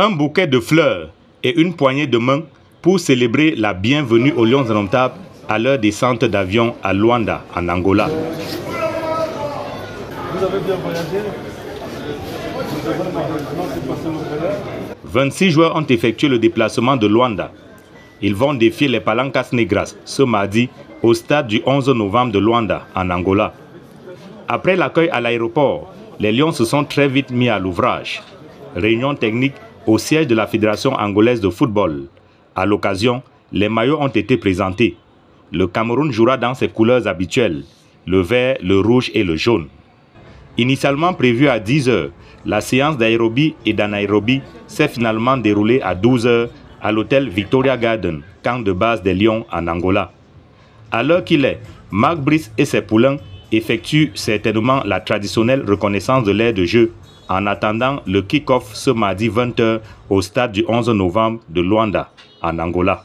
Un bouquet de fleurs et une poignée de mains pour célébrer la bienvenue aux Lions indomptables à leur descente d'avion à Luanda, en Angola. Vous avez bien voyagé 26 joueurs ont effectué le déplacement de Luanda. Ils vont défier les Palancas Negras ce mardi au stade du 11 novembre de Luanda, en Angola. Après l'accueil à l'aéroport, les Lions se sont très vite mis à l'ouvrage. Réunion technique au siège de la Fédération angolaise de football. À l'occasion, les maillots ont été présentés. Le Cameroun jouera dans ses couleurs habituelles, le vert, le rouge et le jaune. Initialement prévue à 10 h la séance d'aérobie et d'anaérobie s'est finalement déroulée à 12 h à l'hôtel Victoria Garden, camp de base des Lions en Angola. À l'heure qu'il est, Marc Brice et ses poulains effectuent certainement la traditionnelle reconnaissance de l'air de jeu en attendant le kick-off ce mardi 20h au stade du 11 novembre de Luanda, en Angola.